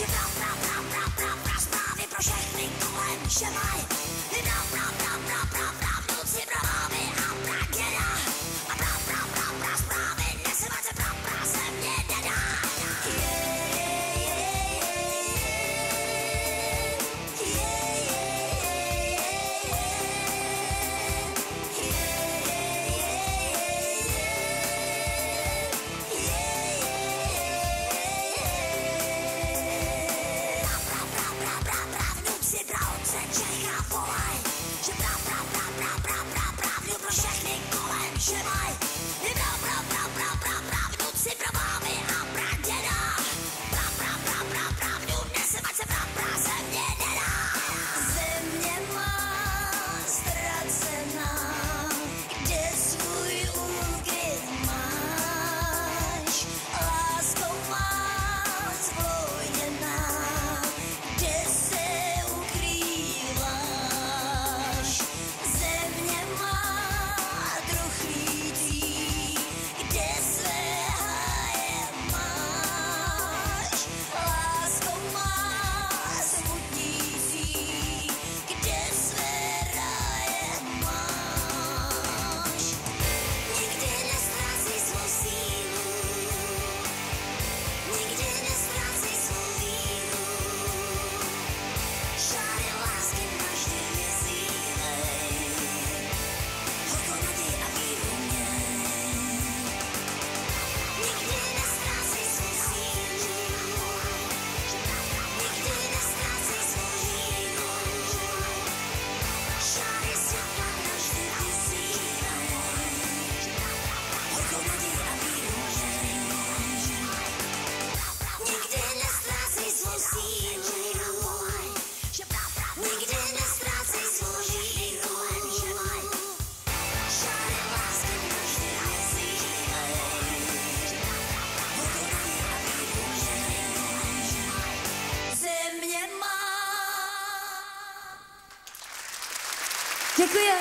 Się wrap, wrap, wrap, wrap, wrap, wrap, kołem się. Mikołaj! Czy bra, bra, bra, bra, bra! Trzymaj! 杰克呀